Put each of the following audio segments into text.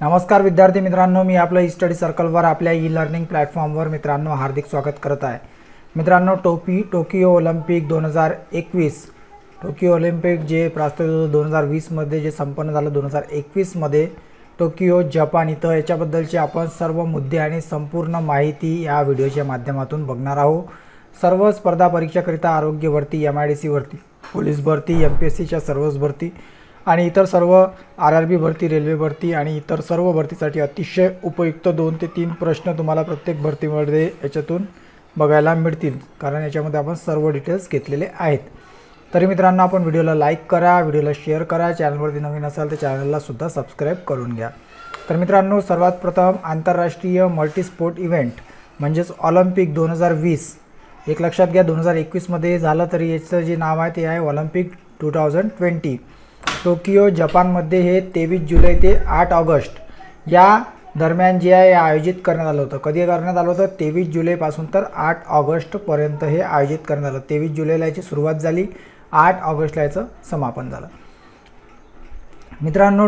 नमस्कार विद्यार्थी मित्रांनो मी आपलं ई स्टडी सर्कलवर आपल्या ई लर्निंग प्लॅटफॉर्मवर मित्रांनो हार्दिक स्वागत करत आहे. मित्रांनो टोपी टोकियो ऑलिम्पिक दोन हजार एकवीस टोकियो ऑलिम्पिक जे प्रास्ताविक दोन हजार वीसमध्ये जे संपन्न झालं दोन हजार एकवीसमध्ये टोकियो जपान इथं याच्याबद्दलचे आपण सर्व मुद्दे आणि संपूर्ण माहिती या व्हिडिओच्या माध्यमातून बघणार आहोत. सर्व स्पर्धा परीक्षाकरिता आरोग्य भरती एम आय डी सी भरती पोलीस भरती एम पी एस सीच्या सर्वच भरती. आणि इतर सर्व आर आर बी भरती रेल्वे भरती आणि इतर सर्व भरतीसाठी अतिशय उपयुक्त दोन ते तीन प्रश्न तुम्हाला प्रत्येक भरतीमध्ये याच्यातून बघायला मिळतील. कारण याच्यामध्ये आपण सर्व डिटेल्स घेतलेले आहेत. तरी मित्रांनो आपण व्हिडिओला लाईक करा व्हिडिओला शेअर करा. चॅनलवरती नवीन असाल तर चॅनललासुद्धा सबस्क्राईब करून घ्या. तर मित्रांनो सर्वात प्रथम आंतरराष्ट्रीय मल्टीस्पोर्ट इव्हेंट म्हणजेच ऑलिम्पिक दोन हजार वीस. एक लक्षात घ्या दोन हजार एकवीसमध्ये झालं तरी याचं जे नाव आहे ते आहे Olympic two thousand twenty. Tokyo जपानमध्ये हे तेवीस जुलै ते आठ ऑगस्ट या दरम्यान जे आहे आयोजित करण्यात आलं होतं. कधी करण्यात आलं होतं? तेवीस जुलैपासून तर आठ ऑगस्टपर्यंत हे आयोजित करण्यात आलं. तेवीस जुलैला याची सुरुवात झाली. आठ ऑगस्टला याचं समापन झालं. मित्रांनो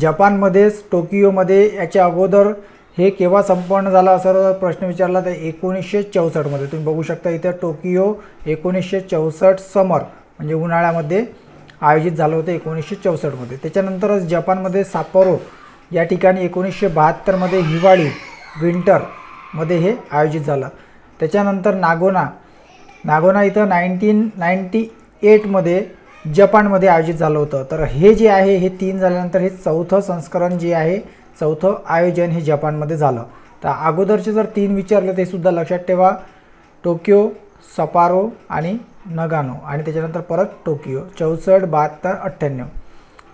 जपानमध्येच टोकियोमध्ये याच्या अगोदर हे केव्हा संपन्न झालं असं प्रश्न विचारला तर एकोणीसशे चौसष्टमध्ये. तुम्ही बघू शकता इथे टोकियो एकोणीसशे चौसष्ट समर म्हणजे उन्हाळ्यामध्ये आयोजित झालं होतं एकोणीसशे चौसष्टमध्ये त्याच्यानंतरच जपानमध्ये सापोरो या ठिकाणी एकोणीसशे बहात्तरमध्ये हिवाळी विंटरमध्ये हे आयोजित झालं. त्याच्यानंतर नागोना नागोना इथं नाईन्टीन नाईन्टी एटमध्ये जपानमध्ये आयोजित झालं होतं. तर हे जे आहे हे तीन झाल्यानंतर हे चौथं संस्करण जे आहे चौथं आयोजन हे जपानमध्ये झालं. तर अगोदरचे जर तीन विचारले ते सुद्धा लक्षात ठेवा. टोकियो सपारो आणि नगानो आणि त्याच्यानंतर परत टोकियो. चौसष्ट बहात्तर अठ्ठ्याण्णव.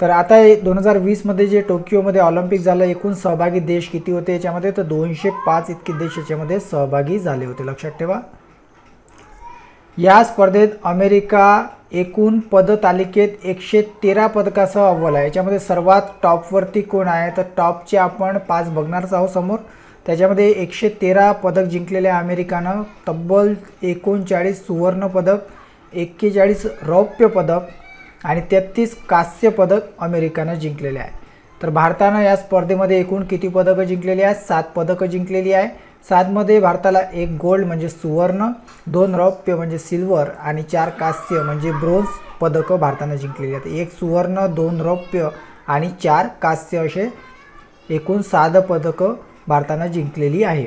तर आता दोन हजार वीसमध्ये जे टोकियोमध्ये ऑलिम्पिक झालं एकूण सहभागी देश किती होते? याच्यामध्ये तर दोनशे पाच इतके देश याच्यामध्ये सहभागी झाले होते. लक्षात ठेवा. या स्पर्धेत अमेरिका एकूण पदतालिकेत एकशे तेरा पदकासह अव्वल आहे. याच्यामध्ये सर्वात टॉपवरती कोण आहे? तर टॉपचे आपण पाच बघणारच आहोत समोर. त्याच्यामध्ये एकशे तेरा पदक जिंकलेल्या अमेरिकानं. तब्बल एकोणचाळीस सुवर्ण पदक एक्केचाळीस रौप्य पदक आणि तेहत्तीस कांस्य पदक अमेरिकानं जिंकलेले आहे. तर भारतानं या स्पर्धेमध्ये एकूण किती पदकं जिंकलेली आहेत? सात पदकं जिंकलेली आहे. सातमध्ये भारताला एक गोल्ड म्हणजे सुवर्ण दोन रौप्य म्हणजे सिल्वर आणि चार कांस्य म्हणजे ब्रोन्झ पदकं भारतानं जिंकलेली आहेत. एक सुवर्ण दोन रौप्य आणि चार कांस्य असे एकूण सात पदकं भारतानं जिंकलेली आहे.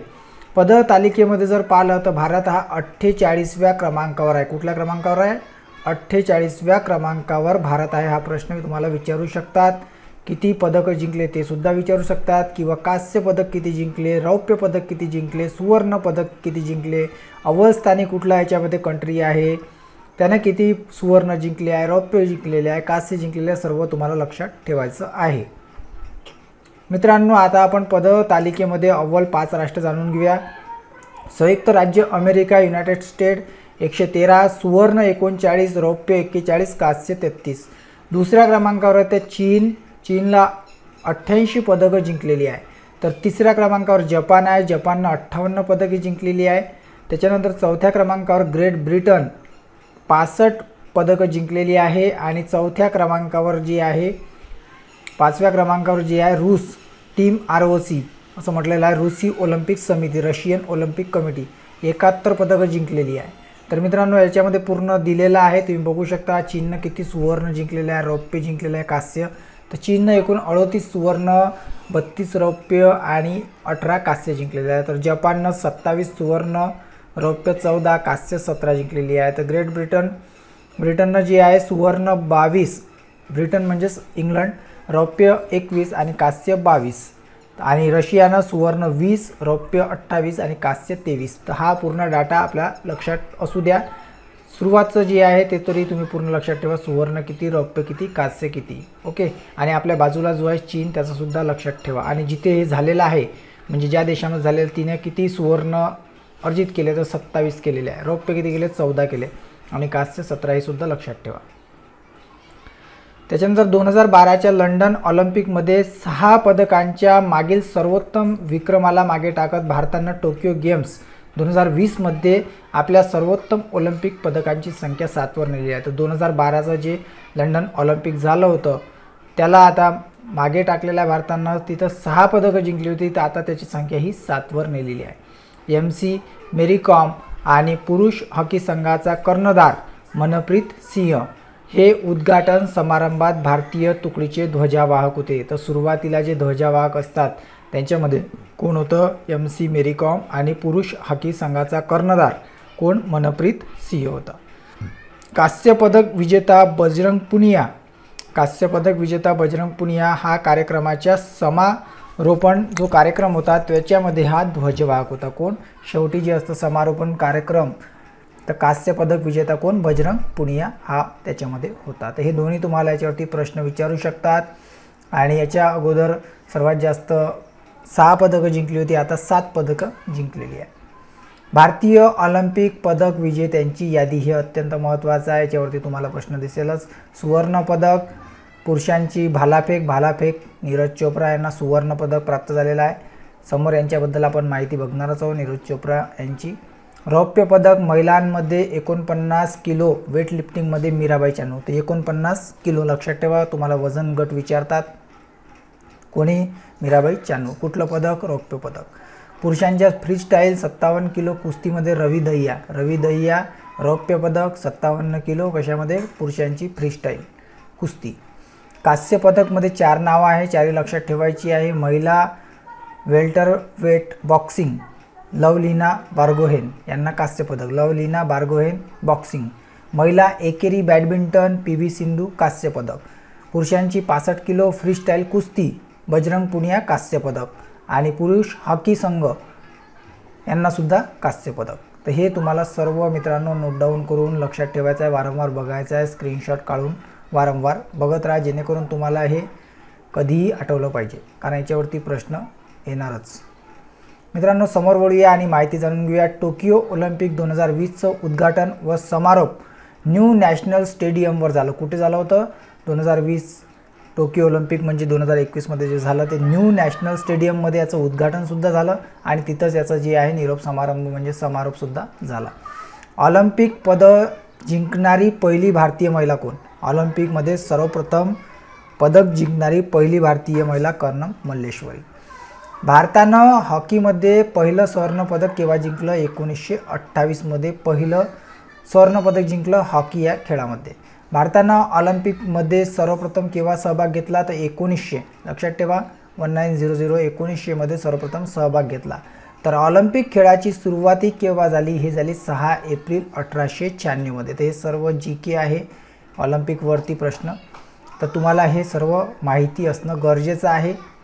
पद तालिकेमध्ये जर पाहिलं तर भारत हा अठ्ठेचाळीसव्या क्रमांकावर आहे. कुठल्या क्रमांकावर आहे? अठ्ठेचाळीसव्या क्रमांकावर भारत आहे हा प्रश्न तुम्हाला विचारू शकतात. किती पदकं जिंकले ते सुद्धा विचारू शकतात. किंवा कांस्य पदक किती जिंकले रौप्य पदक किती जिंकले सुवर्ण पदक किती जिंकले अव्वल कुठल्या कुठला याच्यामध्ये कंट्री आहे? त्यानं किती सुवर्ण जिंकले आहे रौप्य जिंकलेले आहे कांस्य जिंकलेले सर्व तुम्हाला लक्षात ठेवायचं आहे. मित्रांनो आता आपण पद तालिकेमध्ये अव्वल पाच राष्ट्र जाणून घेऊया. संयुक्त राज्य अमेरिका युनायटेड स्टेट एकशे तेरा सुवर्ण एकोणचाळीस रौप्य एक्केचाळीस कांस्य तेहतीस. दुसऱ्या क्रमांकावर ते चीन. चीनला अठ्ठ्याऐंशी पदकं जिंकलेली आहे. तर तिसऱ्या क्रमांकावर जपान आहे. जपाननं अठ्ठावन्न पदके जिंकलेली आहे. त्याच्यानंतर चौथ्या क्रमांकावर ग्रेट ब्रिटन पासष्ट पदकं जिंकलेली आहे. आणि चौथ्या क्रमांकावर जी आहे पाचव्या क्रमांकावर जी आहे रूस टीम आर ओ सी असं म्हटलेलं आहे रुसी ऑलिम्पिक समिती रशियन ऑलिम्पिक कमिटी एकाहत्तर पदकं जिंकलेली आहे. तर मित्रांनो याच्यामध्ये पूर्ण दिलेलं आहे. तुम्ही बघू शकता चीननं किती सुवर्ण जिंकलेलं आहे रौप्य जिंकलेलं आहे कांस्य. तर चीननं एकूण अडोतीस सुवर्ण बत्तीस रौप्य आणि अठरा कांस्य जिंकलेले आहे. तर जपाननं सत्तावीस सुवर्ण रौप्य चौदा कांस्य सतरा जिंकलेली आहे. तर ग्रेट ब्रिटन ब्रिटननं जी आहे सुवर्ण बावीस ब्रिटन म्हणजेच इंग्लंड रौप्य एकवीस आणि कांस्य बावीस. आणि रशियानं सुवर्ण वीस रौप्य अठ्ठावीस आणि कांस्य तेवीस. तर हा पूर्ण डाटा आपल्या लक्षात असू द्या. सुरुवातचं जे आहे ते तरी तुम्ही पूर्ण लक्षात ठेवा. सुवर्ण किती रौप्य किती कांस्य किती. ओके? आणि आपल्या बाजूला जो आहे चीन त्याचासुद्धा लक्षात ठेवा. आणि जिथे हे झालेलं आहे म्हणजे ज्या देशामध्ये झालेलं तिने किती सुवर्ण अर्जित केले तर सत्तावीस केलेले आहे. रौप्य किती केले? चौदा केले. आणि कांस्य सतरा हे सुद्धा लक्षात ठेवा. त्याच्यानंतर दोन हजार बाराच्या लंडन ऑलिम्पिकमध्ये सहा पदकांच्या मागील सर्वोत्तम विक्रमाला मागे टाकत भारतानं टोकियो गेम्स दोन हजार वीसमध्ये आपल्या सर्वोत्तम ऑलिम्पिक पदकांची संख्या सातवर नेली आहे. तर दोन हजार बाराचं जे लंडन ऑलिम्पिक झालं होतं त्याला आता मागे टाकलेल्या भारतानं तिथं सहा पदकं जिंकली होती तर आता त्याची संख्या ही सातवर नेलेली आहे. एम सी मेरी कॉम आणि पुरुष हॉकी संघाचा कर्णधार मनप्रीत सिंह हे उद्घाटन समारंभात भारतीय तुकडीचे ध्वजावाहक होते. तर सुरुवातीला जे ध्वजावाहक असतात त्यांच्यामध्ये कोण होतं? एम सी मेरीकॉम आणि पुरुष हॉकी संघाचा कर्णधार कोण? मनप्रीत सिंह होता. कांस्यपदक विजेता बजरंग पुनिया. कांस्यपदक विजेता बजरंग पुनिया हा कार्यक्रमाच्या समारोपण जो कार्यक्रम होता त्याच्यामध्ये हा ध्वजवाहक होता. कोण? शेवटी जे असतं समारोपण कार्यक्रम तर कांस्यपदक विजेता कोण? बजरंग पुनिया. हा त्याच्यामध्ये होता. तर हे दोन्ही तुम्हाला याच्यावरती प्रश्न विचारू शकतात. आणि याच्या अगोदर सर्वात जास्त सहा पदकं जिंकली होती. आता सात पदकं जिंकलेली आहे भारतीय ऑलिम्पिक पदक विजेत्यांची यादी ही अत्यंत महत्त्वाचं आहे. याच्यावरती तुम्हाला प्रश्न दिसेलच. सुवर्णपदक पुरुषांची भालाफेक भालाफेक नीरज चोप्रा यांना सुवर्णपदक प्राप्त झालेलं आहे. समोर यांच्याबद्दल आपण माहिती बघणारच आहोत. नीरज चोप्रा यांची रौप्य पदक महिलांमध्ये एकोणपन्नास किलो वेट लिफ्टिंगमध्ये मीराबाई चानू. ते एकोणपन्नास किलो लक्षात ठेवा तुम्हाला वजन गट विचारतात. कोणी? मीराबाई चानू. कुठलं पदक? रौप्य पदक. पुरुषांच्या फ्री स्टाईल सत्तावन्न किलो कुस्तीमध्ये रवी दहिया. रवी दहिया रौप्य पदक सत्तावन्न किलो कशामध्ये? पुरुषांची फ्री स्टाईल कुस्ती. कांस्य पदकमध्ये चार नावं आहे चारही लक्षात ठेवायची आहे. महिला welter weight boxing Lovlina Borgohain यांना कांस्य पदक लवलीना बार्गोहेन बॉक्सिंग. महिला एकेरी बॅडमिंटन पी व्ही सिंधू कांस्य पदक पुरुषांची पासष्ट किलो फ्रीस्टाईल कुस्ती बजरंग पुनिया कांस्य पदक आणि पुरुष हॉकी संघ यांनासुद्धा कांस्य पदक तर हे तुम्हाला सर्व मित्रांनो नोट डाऊन करून लक्षात ठेवायचं आहे वारंवार बघायचं आहे स्क्रीनशॉट काढून वारंवार बघत राहा जेणेकरून तुम्हाला हे कधीही आठवलं पाहिजे. कारण याच्यावरती प्रश्न येणारच. मित्रांनो समोर वळूया आणि माहिती जाणून घेऊया. टोकियो ऑलिम्पिक दोन हजार वीसचं उद्घाटन व समारोप न्यू नॅशनल स्टेडियमवर झालं. कुठे झालं होतं? दोन हजार वीस टोकियो ऑलिम्पिक म्हणजे दोन हजार एकवीसमध्ये जे झालं ते न्यू नॅशनल स्टेडियममध्ये याचं उद्घाटनसुद्धा झालं आणि तिथंच याचं जे आहे निरोप समारंभ म्हणजे समारोपसुद्धा झाला. ऑलिम्पिक पद जिंकणारी पहिली भारतीय महिला कोण? ऑलिम्पिकमध्ये सर्वप्रथम पदक जिंकणारी पहिली भारतीय महिला कर्णम मल्लेश्वरी. भारतानं हॉकीमध्ये पहिलं सुवर्णपदक केव्हा जिंकलं? एकोणीसशे अठ्ठावीसमध्ये पहिलं सुवर्णपदक जिंकलं हॉकी या खेळामध्ये. भारतानं ऑलिम्पिकमध्ये सर्वप्रथम केव्हा सहभाग घेतला? तर एकोणीसशे लक्षात ठेवा वन नाईन झिरो झिरो एकोणीसशेमध्ये सर्वप्रथम सहभाग घेतला. तर ऑलिम्पिक खेळाची सुरुवाती केव्हा झाली? ही झाली सहा एप्रिल अठराशे शहाण्णवमध्ये. तर हे सर्व जी के आहे ऑलिम्पिकवरती प्रश्न. तर तुम्हाला हे सर्व माहिती असणं गरजेचं आहे.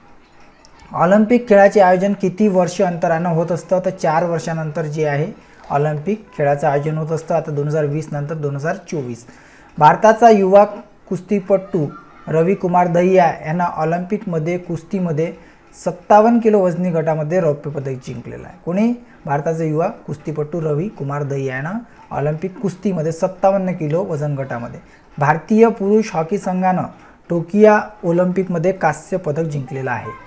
ऑलिम्पिक खेळाचे आयोजन किती वर्ष अंतरानं होत असतं? तर चार वर्षानंतर जे आहे ऑलिम्पिक खेळाचं आयोजन होत असतं. आता दोन हजार वीस नंतर दोन हजार चोवीस. भारताचा युवा कुस्तीपटू रवी कुमार दहिया यांना ऑलिम्पिकमध्ये कुस्तीमध्ये सत्तावन्न किलो वजनी गटामध्ये रौप्य पदक जिंकलेलं आहे. कोणी? भारताचा युवा कुस्तीपटू रवी कुमार दहिया यांना ऑलिम्पिक कुस्तीमध्ये सत्तावन्न किलो वजन गटामध्ये. भारतीय पुरुष हॉकी संघानं टोकिया ऑलिम्पिकमध्ये कांस्य पदक जिंकलेलं आहे.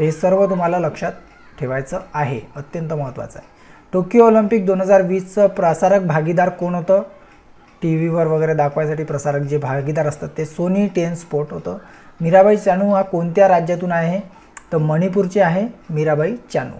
तर हे सर्व तुम्हाला लक्षात ठेवायचं आहे. अत्यंत महत्त्वाचं आहे. टोकियो ऑलिम्पिक दोन हजार वीसचं प्रसारक भागीदार कोण होतं? टी व्हीवर वगैरे दाखवायसाठी प्रसारक जे भागीदार असतात ते सोनी टेन स्पोर्ट होतं. मीराबाई चानू हा कोणत्या राज्यातून आहे? तर मणिपूरचे आहे मीराबाई चानू.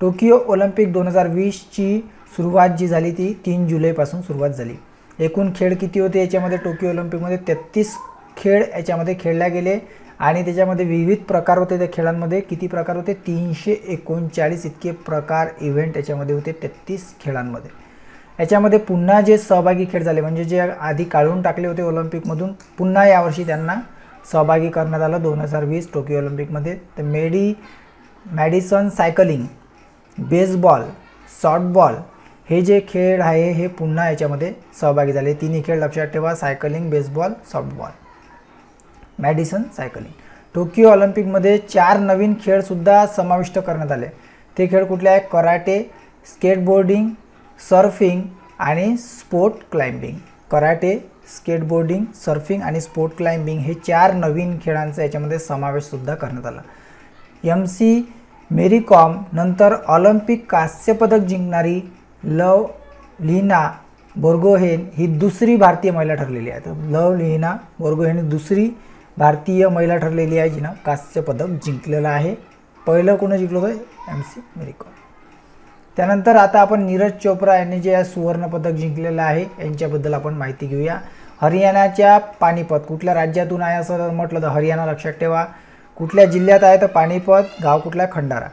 टोकियो ऑलिम्पिक दोन हजार वीसची सुरुवात जी झाली ती तीन जुलैपासून सुरुवात झाली. एकूण खेळ किती होते याच्यामध्ये? टोकियो ऑलिम्पिकमध्ये तेहत्तीस खेळ याच्यामध्ये खेळल्या गेले. आणि त्याच्यामध्ये विविध प्रकार होते त्या खेळांमध्ये. किती प्रकार होते? तीनशे एकोणचाळीस इतके प्रकार इव्हेंट याच्यामध्ये होते तेहत्तीस खेळांमध्ये. याच्यामध्ये पुन्हा जे सहभागी खेळ झाले म्हणजे जे आधी काढून टाकले होते ऑलिम्पिकमधून पुन्हा यावर्षी त्यांना सहभागी करण्यात आलं दोन हजार वीस टोकियो ऑलिम्पिकमध्ये. तर मेडी मॅडिसन सायकलिंग बेसबॉल सॉफ्टबॉल हे जे खेळ आहे हे पुन्हा याच्यामध्ये सहभागी झाले. तिन्ही खेळ लक्षात ठेवा cycling baseball softball. Madison cycling. Tokyo ऑलिम्पिकमध्ये चार नवीन खेळसुद्धा समाविष्ट करण्यात आले. ते खेळ कुठले आहे कराटे स्केटबोर्डिंग सर्फिंग आणि sport climbing. Karate skateboarding surfing आणि स्पोर्ट क्लाइम्बिंग हे चार नवीन खेळांचा याच्यामध्ये समावेशसुद्धा करण्यात आला. एम सी मेरी कॉम नंतर ऑलिम्पिक कांस्यपदक जिंकणारी लव लिना बोर्गोहेन ही दुसरी भारतीय महिला ठरलेली आहे. तर लव लिहिना बोर्गोहेन ही दुसरी भारतीय महिला ठरलेली आहे जिनं कांस्य पदक जिंकलेलं आहे. पहिलं कोणं जिंकलं होतं? एम सी मेरिकॉम त्यानंतर आता आपण नीरज चोप्रा यांनी जे सुवर्णपदक जिंकलेलं आहे यांच्याबद्दल आपण माहिती घेऊया. हरियाणाच्या पानिपत कुठल्या राज्यातून आहे असं जर म्हटलं तर हरियाणा लक्षात ठेवा. कुठल्या जिल्ह्यात आहे तर पानिपत गाव कुठला खंडारा.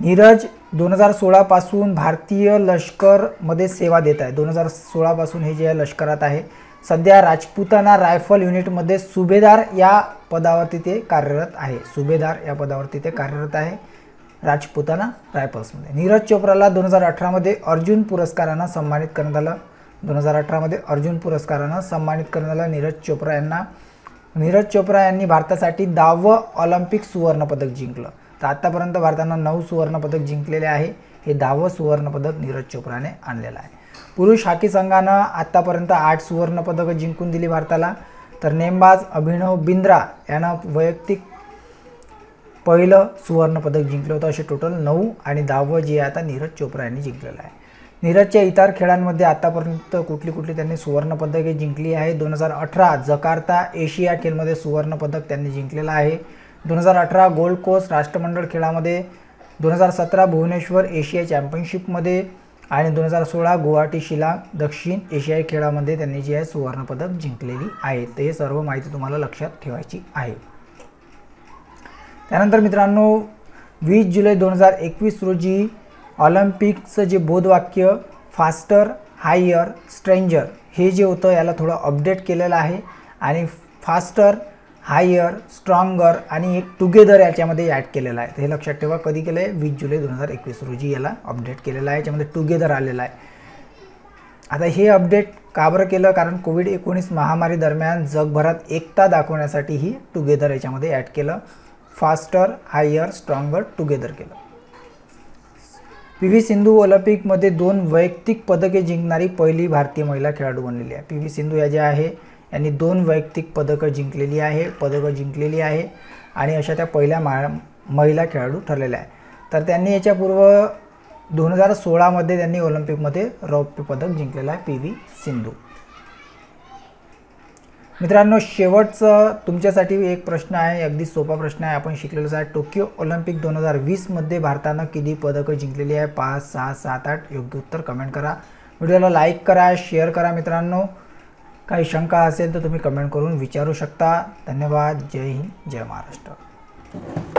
नीरज दोन हजार सोळापासून भारतीय लष्करमध्ये सेवा देत आहे. दोन हजार सोळापासून हे जे आहे लष्करात आहे सध्या राजपुताना रायफल युनिटमध्ये सुभेदार या पदावरती ते कार्यरत आहे. सुभेदार या पदावरती ते कार्यरत आहे. राजपुताना रायफल्समध्ये. नीरज चोप्राला दोन हजार अठरामध्ये अर्जुन पुरस्कारानं सन्मानित करण्यात आलं. दोन हजार अठरामध्ये अर्जुन पुरस्कारानं सन्मानित करण्यात आलं. नीरज चोप्रा यांना नीरज चोप्रा यांनी भारतासाठी दहावं ऑलिम्पिक सुवर्णपदक जिंकलं. तर आत्तापर्यंत भारतानं नऊ सुवर्णपदक जिंकलेले आहे. हे दहावं सुवर्णपदक नीरज चोप्राने आणलेलं आहे. पुरुष हॉकी संघानं आत्तापर्यंत आठ सुवर्णपदकं जिंकून दिली भारताला. तर नेमबाज अभिनव बिंद्रा यानं वैयक्तिक पहिलं सुवर्णपदक जिंकलं होतं. असे टोटल नऊ आणि दहावं जे आता नीरज चोप्रा यांनी जिंकलेलं आहे. नीरजच्या इतर खेळांमध्ये आतापर्यंत कुठली कुठली त्यांनी सुवर्णपदके जिंकली आहे? दोन हजार अठरा जकार्ता एशिया खेळमध्ये सुवर्णपदक त्यांनी जिंकलेलं आहे. दोन हजार अठरा गोल्ड कोस्ट राष्ट्रमंडळ खेळामध्ये दोन हजार सतरा भुवनेश्वर एशिया चॅम्पियनशिपमध्ये आणि दोन हजार सोळा गुवाहाटी शिलांग दक्षिण एशियाई खेळामध्ये त्यांनी जी आहे सुवर्णपदक जिंकलेली आहे. तर हे सर्व माहिती तुम्हाला लक्षात ठेवायची आहे. त्यानंतर मित्रांनो वीस जुलै दोन हजार एकवीस रोजी ऑलिम्पिकचं जे बोधवाक्य फास्टर हायर स्ट्रेंजर हे जे होतं याला थोडं अपडेट केलेलं आहे. आणि फास्टर हायर स्ट्रॉंगर आणि एक टुगेदर याच्यामध्ये ॲड केलेलं आहे. तर हे लक्षात ठेवा कधी केलं आहे वीस जुलै दोन हजार एकवीस रोजी याला अपडेट केलेलं आहे. याच्यामध्ये टुगेदर आलेलं आहे. आता हे अपडेट का बरं केलं? कारण कोविड एकोणीस महामारी दरम्यान जगभरात एकता दाखवण्यासाठी ही टुगेदर याच्यामध्ये ॲड केलं. फास्टर हायर स्ट्रॉंगर टुगेदर केलं. पी व्ही सिंधू ऑलिम्पिकमध्ये दोन वैयक्तिक पदके जिंकणारी पहिली भारतीय महिला खेळाडू बनलेली आहे. पी व्ही सिंधू या ज्या आहे यांनी दोन वैयक्तिक पदकं जिंकलेली आहे पदकं जिंकलेली आहे आणि अशा त्या पहिल्या मा महिला खेळाडू ठरलेल्या आहे तर त्यांनी याच्यापूर्व दोन हजार सोळामध्ये त्यांनी ऑलिम्पिकमध्ये रौप्य पदक जिंकलेलं आहे पी व्ही सिंधू. मित्रांनो शेवटचं तुमच्यासाठी एक प्रश्न आहे अगदी सोपा प्रश्न आहे. आपण शिकलेलोच आहे. टोकियो ऑलिम्पिक दोन हजार वीसमध्ये भारतानं किती पदकं जिंकलेली आहे? पाच सहा सात आठ योग्य उत्तर कमेंट करा. व्हिडिओला लाईक करा शेअर करा मित्रांनो. काही शंका असेल तर तुम्ही कमेंट करून विचारू शकता. धन्यवाद. जय हिंद. जय महाराष्ट्र.